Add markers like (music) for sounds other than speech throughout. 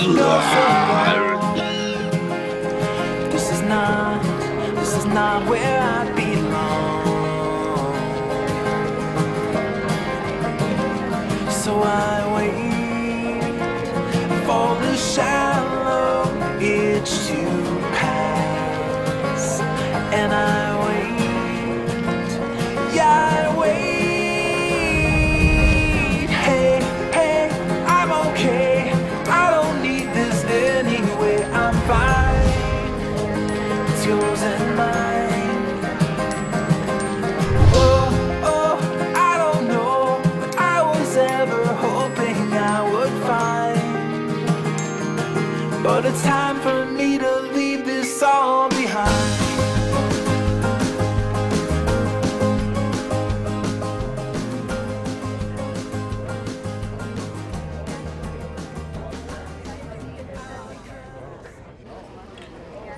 This is not, this is not where I belong. So I wait for the shallow itch to pass, and I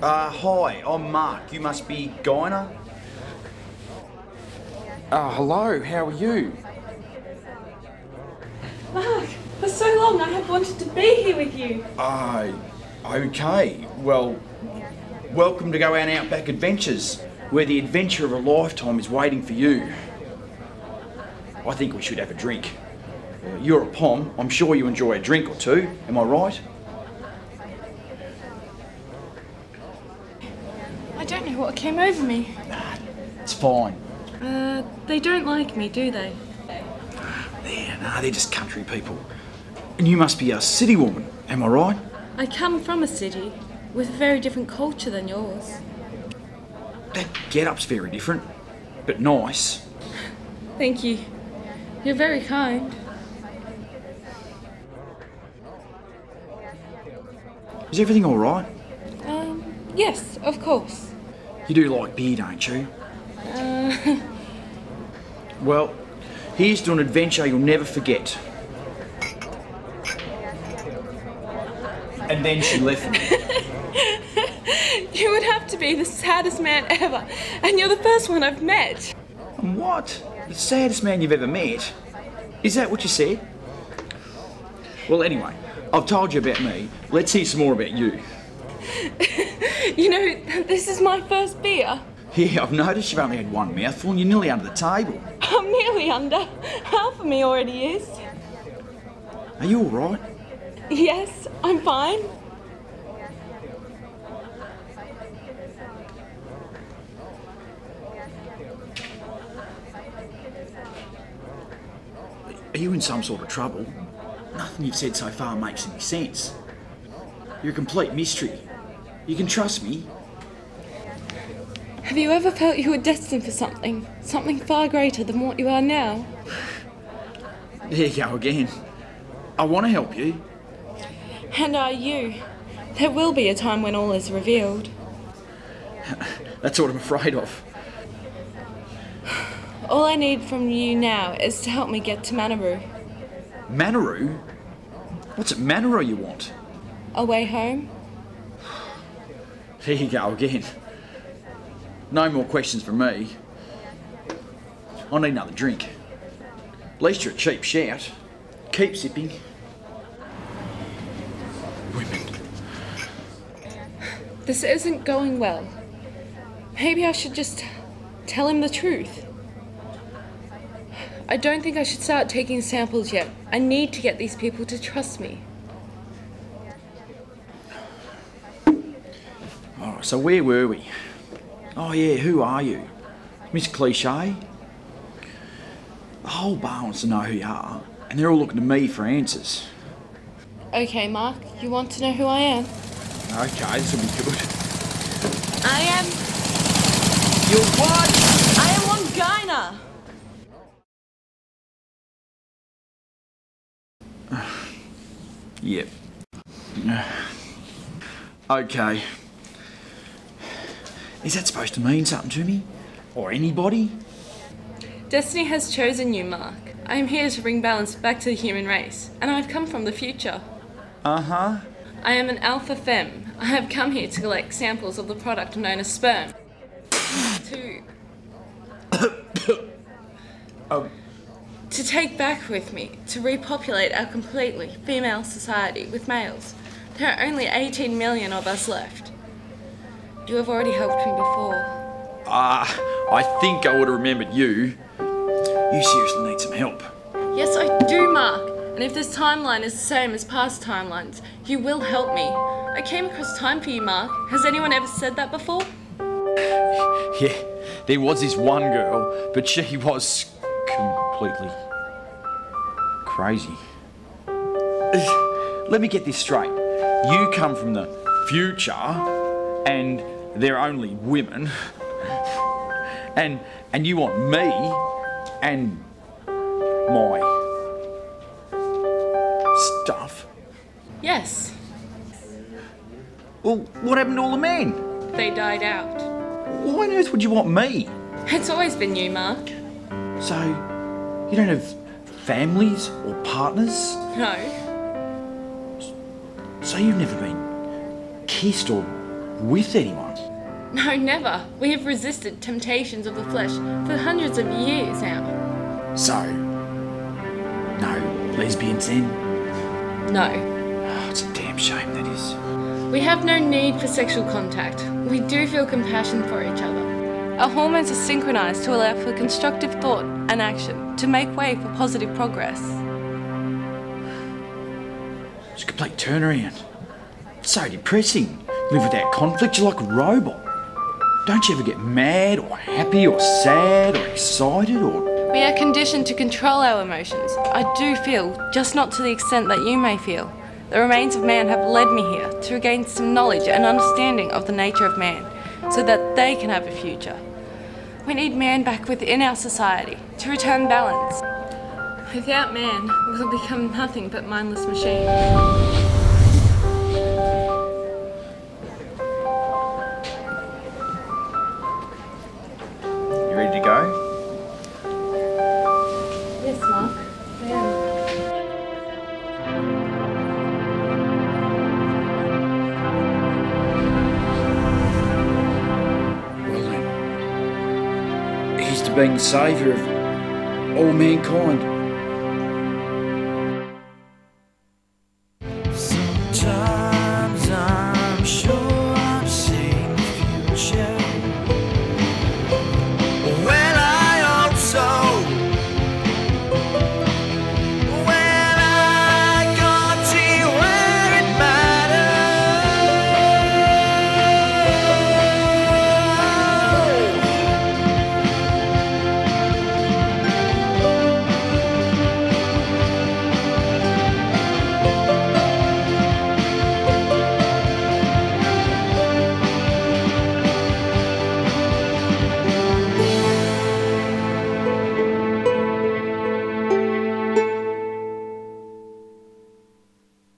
Uh, hi, I'm Mark. You must be Gyna. Oh, hello, how are you? Mark, for so long I have wanted to be here with you. Uh, okay. Well, welcome to Go Out Outback Adventures, where the adventure of a lifetime is waiting for you. I think we should have a drink. Uh, You're a pom. I'm sure you enjoy a drink or two. Am I right? I don't know what came over me. It's fine. Uh, they don't like me, do they? Yeah, nah, they're just country people. And you must be a city woman. Am I right? I come from a city with a very different culture than yours. That get-up's very different, but nice. Thank you. You're very kind. Is everything all right? Um, yes, of course. You do like beer, don't you? Uh, (laughs) Well, here's to an adventure you'll never forget. And then she left me. (laughs) you would have to be the saddest man ever, and you're the first one I've met. What? The saddest man you've ever met? Is that what you said? Well, anyway, I've told you about me. Let's hear some more about you. (laughs) (laughs) You know, this is my first beer. Yeah, I've noticed you've only had one mouthful and you're nearly under the table. I'm nearly under. Half of me already is. Are you all right? Yes, I'm fine. Are you in some sort of trouble? Nothing you've said so far makes any sense. You're a complete mystery. You can trust me. Have you ever felt you were destined for something? Something far greater than what you are now? There you go again. I want to help you. And are you? There will be a time when all is revealed. That's what I'm afraid of. All I need from you now is to help me get to Manaru. Manaru? What's it Manaru you want? A way home? There you go again. No more questions from me. I need another drink. At least you're a cheap shout. Keep sipping. Women. This isn't going well. Maybe I should just tell him the truth. I don't think I should start taking samples yet. I need to get these people to trust me. Alright, so where were we? Oh yeah, who are you? Miss Cliche? The whole bar wants to know who you are, and they're all looking to me for answers. Okay, Mark, you want to know who I am? Okay, this will be good. I am. You're what? I am Wangina! (sighs) Yep. (sighs) Okay. Is that supposed to mean something to me? Or anybody? Destiny has chosen you, Mark. I am here to bring balance back to the human race, and I've come from the future. Uh huh. I am an alpha femme. I have come here to collect samples of the product known as sperm. to. (coughs) to take back with me, to repopulate our completely female society with males. There are only 18 million of us left. You have already helped me before. Ah, I think I would have remembered you. You seriously need some help. Yes, I do, Mark. And if this timeline is the same as past timelines, you will help me. I came across time for you, Mark. Has anyone ever said that before? Yeah, there was this one girl, but she was completely crazy. Let me get this straight. You come from the future, and they're only women, and and you want me and my stuff. Yes, Well, what happened to all the men? they died out. Why on earth would you want me? It's always been you, Mark. So, you don't have families or partners? No, So you've never been kissed or with anyone? no, never. We have resisted temptations of the flesh for hundreds of years now. So, no lesbians then? No. Oh, it's a damn shame that is. We have no need for sexual contact. We do feel compassion for each other. Our hormones are synchronized to allow for constructive thought and action to make way for positive progress. It's a complete turnaround. It's so depressing. Live without conflict, you're like a robot. Don't you ever get mad or happy or sad or excited or. We are conditioned to control our emotions. I do feel, just not to the extent that you may feel. The remains of man have led me here to gain some knowledge and understanding of the nature of man, so that they can have a future. We need man back within our society to return balance. Without man, we will become nothing but mindless machines. Being saviour of all mankind.